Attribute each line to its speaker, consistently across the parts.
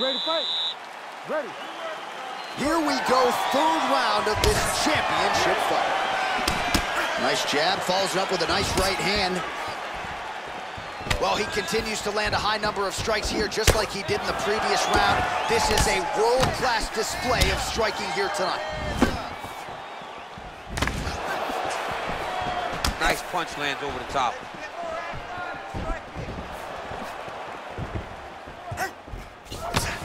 Speaker 1: ready to fight? Ready.
Speaker 2: Here we go, third round of this championship fight. Nice jab, follows it up with a nice right hand. Well, he continues to land a high number of strikes here, just like he did in the previous round. This is a world-class display of striking here tonight.
Speaker 3: Nice punch lands over the top.
Speaker 2: Slips. Oh! Oh! He's out!
Speaker 3: He's done,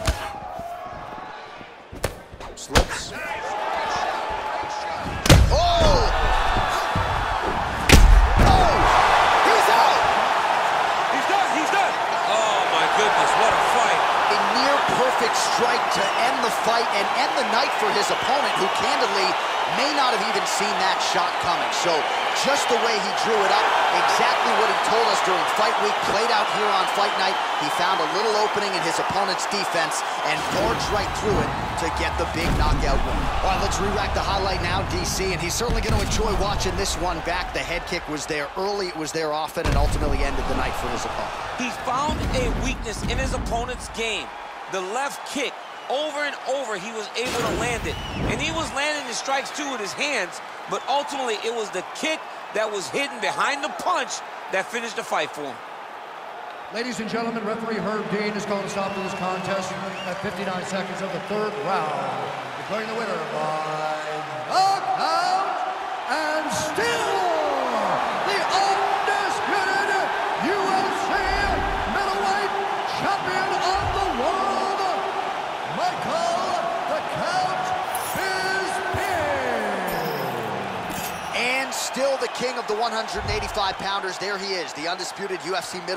Speaker 3: he's done. Oh my goodness, what a fight.
Speaker 2: A near perfect strike to end the fight and end the night for his opponent, who candidly may not have even seen that shot coming. So just the way he drew it up, exactly what he told us during fight week, played out here on fight night. He found a little opening in his opponent's defense and forged right through it to get the big knockout win. All right, let's re-rack the highlight now, DC, and he's certainly going to enjoy watching this one back. The head kick was there early, it was there often, and ultimately ended the night for his opponent.
Speaker 3: He found a weakness in his opponent's game. The left kick, over and over, he was able to land it. And he was landing the strikes, too, with his hands, but ultimately it was the kick that was hidden behind the punch that finished the fight for him.
Speaker 4: Ladies and gentlemen, referee Herb Dean is calling a stop to this contest at 59 seconds of the third round, declaring the winner
Speaker 2: still the king of the 185-pounders. There he is, the undisputed UFC middle.